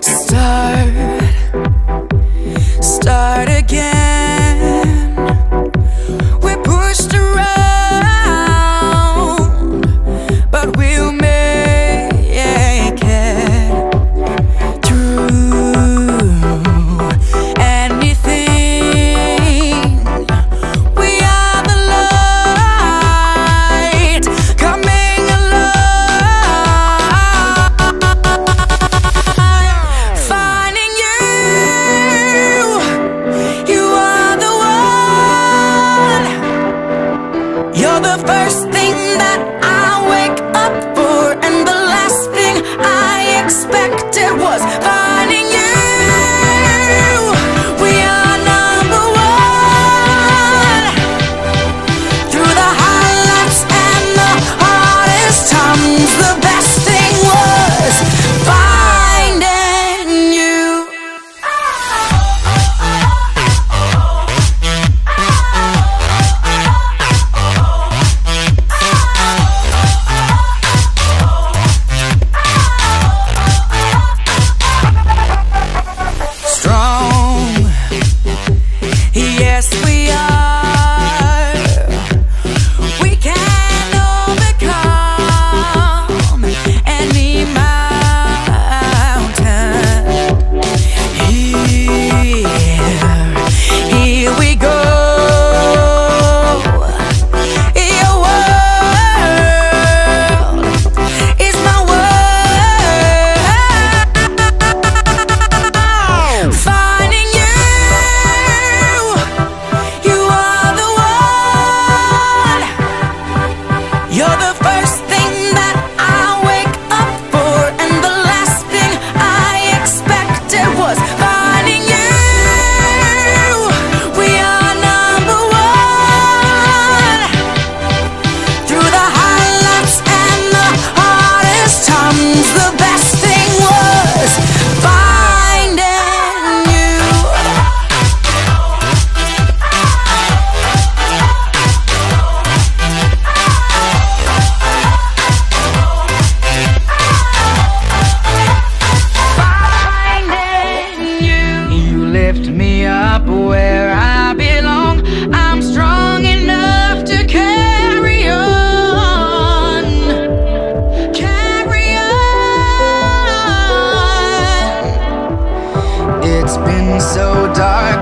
Start. first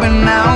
but now